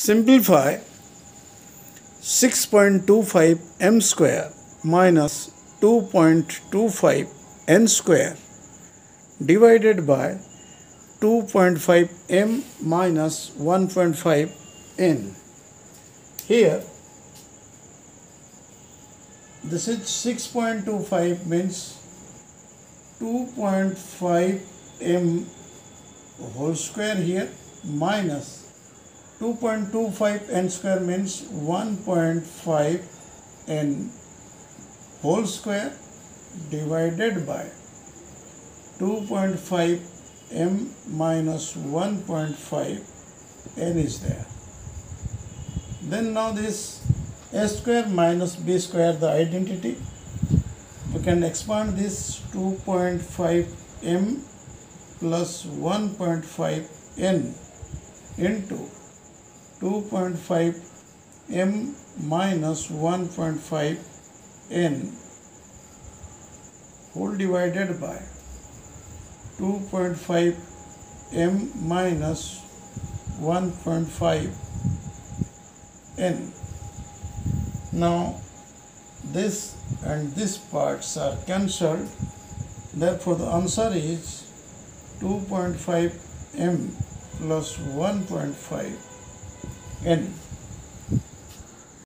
Simplify 6.25 m square minus 2.25 n square divided by 2.5 m minus 1.5 n. Here this is 6.25 means 2.5 m whole square here minus 2.25 n square means 1.5 n whole square divided by 2.5 m minus 1.5 n is there. Then now this a square minus b square the identity. We can expand this 2.5 m plus 1.5 n into 2.5 m minus 1.5 n whole divided by 2.5 m minus 1.5 n. Now this and this parts are cancelled therefore the answer is 2.5 m plus 1.5 And.